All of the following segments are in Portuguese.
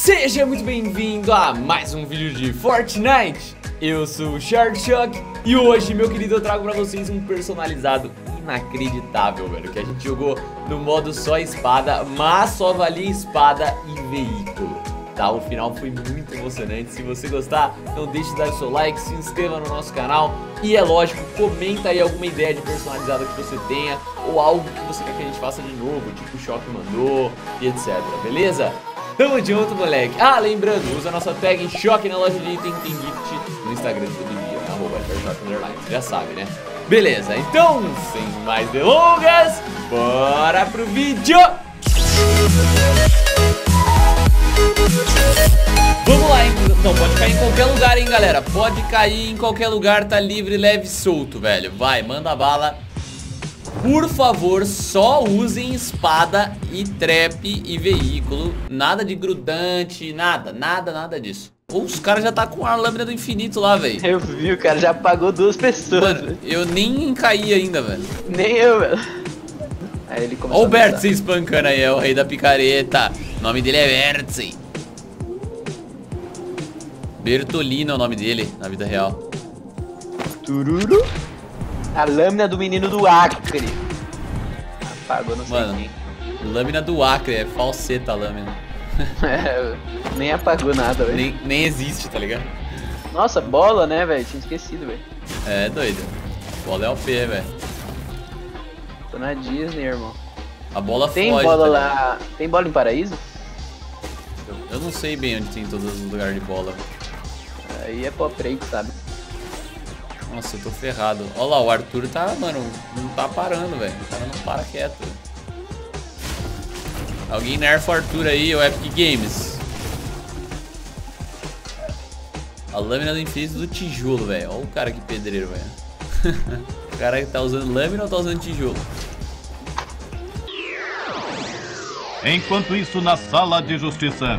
Seja muito bem-vindo a mais um vídeo de Fortnite. Eu sou o Shark Shock e hoje, meu querido, eu trago pra vocês um personalizado inacreditável, velho Que a gente jogou no modo só espada, mas só valia espada e veículo Tá, o final foi muito emocionante. Se você gostar, não deixe de dar o seu like, se inscreva no nosso canal E é lógico, comenta aí alguma ideia de personalizado que você tenha Ou algo que você quer que a gente faça de novo, tipo o Shock mandou e etc, beleza? Tamo junto, moleque. Ah, lembrando, usa nossa tag Choque na loja de item, tem gift no Instagram todo dia, arroba já sabe, né? Beleza, então, sem mais delongas, bora pro vídeo! Vamos lá, hein? Não, pode cair em qualquer lugar, hein, galera? Pode cair em qualquer lugar, tá livre, leve e solto, velho. Vai, manda bala. Por favor, só usem espada e trap e veículo. Nada de grudante, nada, nada, nada disso. Ou os caras já tá com a lâmina do infinito lá, velho. Eu vi, o cara já apagou duas pessoas. Mano, eu nem caí ainda, velho. Nem eu, velho. Aí ele começou Ó o Bert se espancando aí, é o rei da picareta. O nome dele é Bertzi. Bertolino é o nome dele, na vida real. Tururu. A lâmina do menino do Acre. Apagou, não sei Mano, quem. lâmina do Acre, é falseta a lâmina. É, nem apagou nada, velho. Nem, nem existe, tá ligado? Nossa, bola, né, velho? Tinha esquecido, velho. É, doido. Bola é OP, velho. Tô na Disney, irmão. A bola Tem foge, bola tá lá. Tem bola em Paraíso? Eu não sei bem onde tem todos os lugares de bola. Aí é pop rate, sabe? Nossa, eu tô ferrado. Olha lá, o Arthur tá, mano, não tá parando, velho. O cara não para quieto. Alguém nerfa o Arthur aí, o Epic Games. A lâmina do infinito do tijolo, velho. Olha o cara que pedreiro, velho. o cara que tá usando lâmina ou tá usando tijolo? Enquanto isso, na sala de justiça.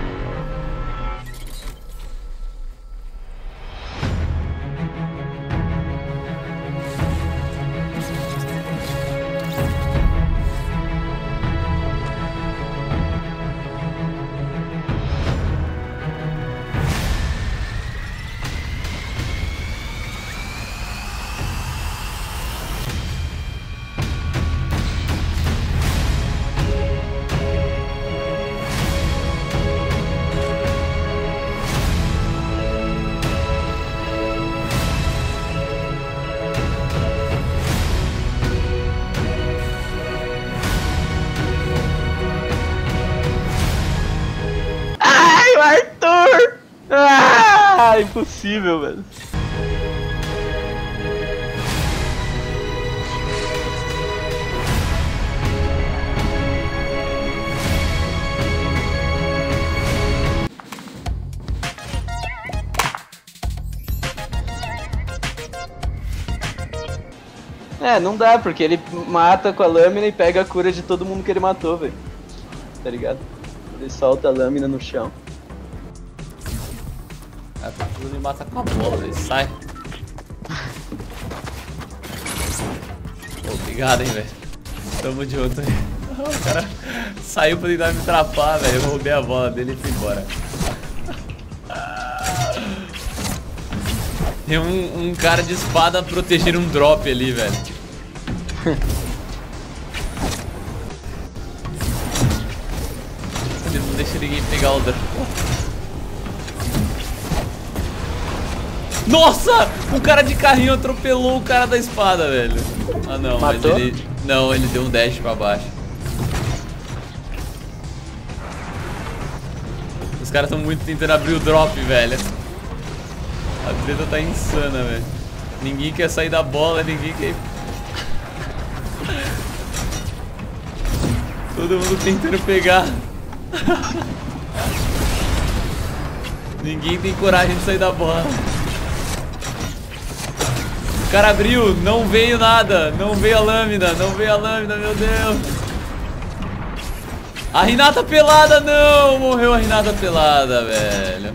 Ah, impossível, velho. É, não dá, porque ele mata com a lâmina e pega a cura de todo mundo que ele matou, velho. Tá ligado? Ele solta a lâmina no chão. Ah, tá tudo me mata com a bola, velho. Sai. Obrigado, hein, velho. Tamo junto aí. O cara saiu pra tentar me trapar, velho. Eu roubei a bola dele e fui embora. Tem um, um cara de espada proteger um drop ali, velho. Ele não deixa ninguém pegar o drop. Nossa! O cara de carrinho atropelou o cara da espada, velho. Ah, não, Matou? mas ele... Não, ele deu um dash pra baixo. Os caras estão muito tentando abrir o drop, velho. A treta tá insana, velho. Ninguém quer sair da bola, ninguém quer... Todo mundo tentando pegar. Ninguém tem coragem de sair da bola. O cara abriu, não veio nada, não veio a lâmina, não veio a lâmina, meu Deus. A Renata pelada, não! Morreu a Renata pelada, velho.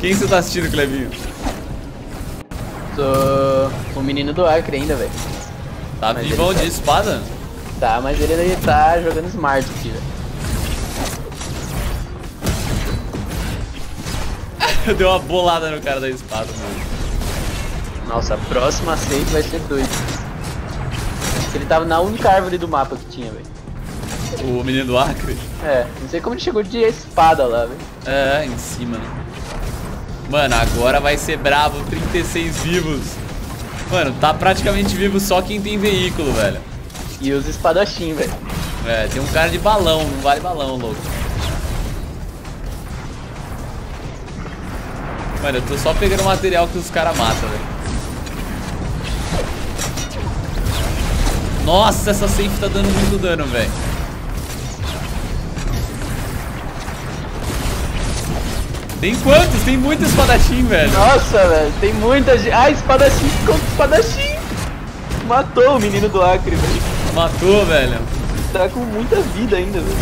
Quem você tá assistindo, Clebinho? Sou o menino do Acre ainda, velho. Tá Mas vivão ele de tá- espada? Tá, mas ele ainda tá jogando smart aqui, velho. Deu uma bolada no cara da espada, mano. Nossa, a próxima safe vai ser doido. Acho que ele tava na única árvore do mapa que tinha, velho. O menino do Acre. É, não sei como ele chegou de espada lá, velho. É, em cima, né? Mano, agora vai ser bravo, 36 vivos. Mano, tá praticamente vivo só quem tem veículo, velho. E os espadachim, velho. É, tem um cara de balão, não vale balão, louco. Mano, eu tô só pegando material que os caras matam, velho. Nossa, essa safe tá dando muito dano, velho. Tem quantos? Tem muito espadachim, velho. Nossa, velho, tem muita gente. Ah, espadachim contra espadachim. Matou o menino do Acre, velho. Matou, velho. Tá com muita vida ainda, velho.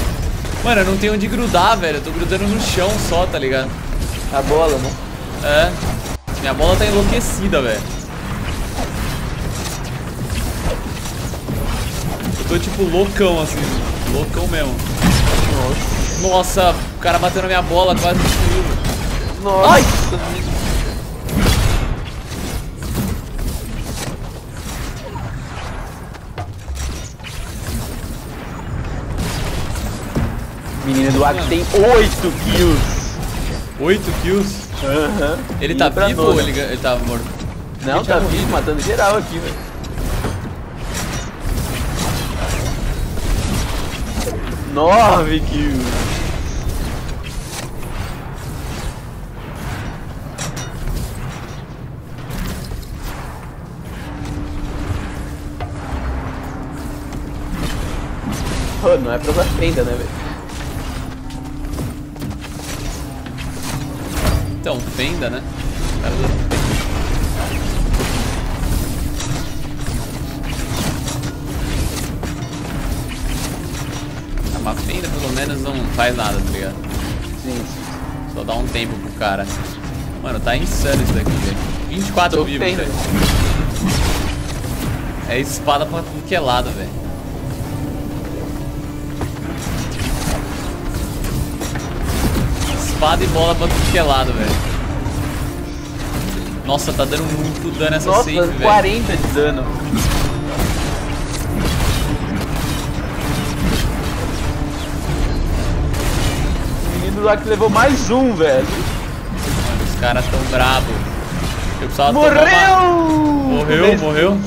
Mano, eu não tenho onde grudar, velho. Eu tô grudando no chão só, tá ligado? A bola, né? É. Minha bola tá enlouquecida, velho. Tô tipo loucão, assim. Loucão mesmo. Nossa. Nossa, o cara bateu na minha bola, quase destruiu. Nossa. Ai! Menino do Acre tem 8 kills. 8 kills. Aham. Ele Indo tá vivo nona. ou ele, ele tá morto? Não, tá vivo, matando geral aqui, velho. Nove kills. Pô, não é pra usar fenda, né, velho? Então, fenda, né? Cara fenda pelo menos não faz nada, tá ligado? Sim, sim. Só dá um tempo pro cara. Mano, tá insano isso daqui, velho. 24 Tô vivos, velho. É espada pra tudo que é lado, velho. Espada e bola pra tudo que é lado, velho. Nossa, tá dando muito dano essa Nossa, safe, velho. 40 de dano. O menino lá que levou mais um, velho. Mano, os caras tão brabo. Eu precisava tomar Morreu! Morreu, morreu.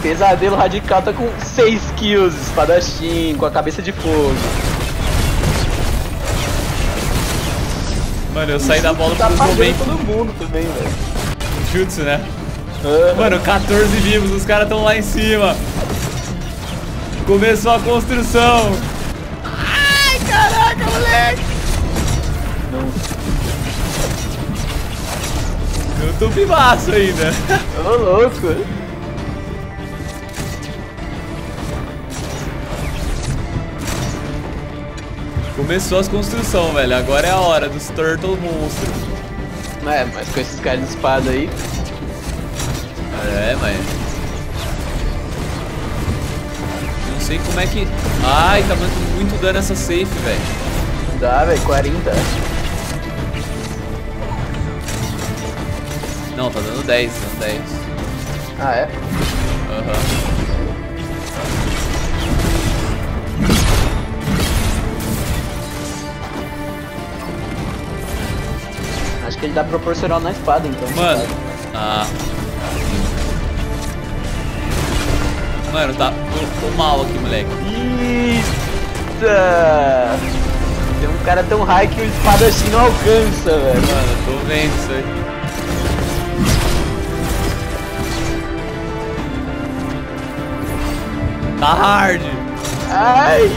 Pesadelo Radical tá com 6 kills, espadachim, com a cabeça de fogo. Mano, eu saí da bola tá por um momento. todo mundo também, velho. Jutsu, né? Aham. Mano, 14 vivos, os caras tão lá em cima. Começou a construção. Ai, caraca, moleque. Não. Eu tô vivaço ainda. Ô, louco. Começou as construções, velho. Agora é a hora dos Turtle Monstros. É, mas com esses caras de espada aí. É, mas. Sei como é que. Ai, tá dando muito dano essa safe, velho. Dá, velho, 40. Não, tá dando 10, tá dando 10. Ah, é? Aham. Acho que ele dá proporcional na espada, então. Mano. Ah. Mano, tá. Tô, mal aqui, moleque. Eita! Tem um cara tão high que o espadachim não alcança, velho. Mano, eu tô vendo isso aí. Tá hard. Ai!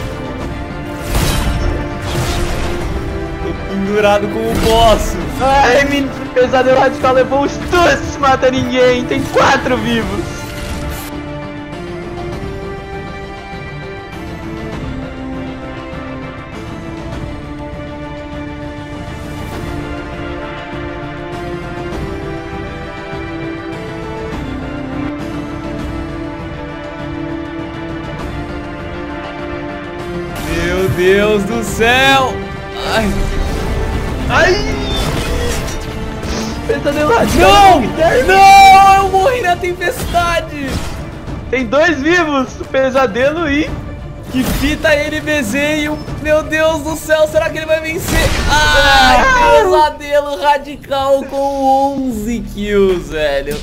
Tô pendurado como posso. Ai, menino, pesadelo radical levou os tuts, mata ninguém, tem quatro vivos. Do céu. Ai. Ai! Pesadelo Não! Não! Eu morri na tempestade! Tem dois vivos, o pesadelo e. Que fita NBZ e o... Meu Deus do céu, será que ele vai vencer? Ai, pesadelo radical com 11 kills, velho.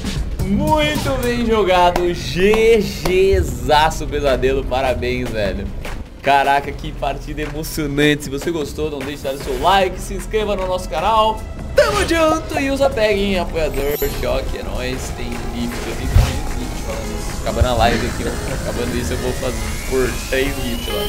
Muito bem jogado, GGzaço pesadelo, parabéns, velho. Caraca, que partida emocionante. Se você gostou, não deixe de dar o seu like, se inscreva no nosso canal. Tamo junto e usa peguinha, apoiador, choque, é nóis. Tem vídeo, eu tenho vídeo falando isso. Acabando a live aqui, ó. acabando isso eu vou fazer por três vídeos lá.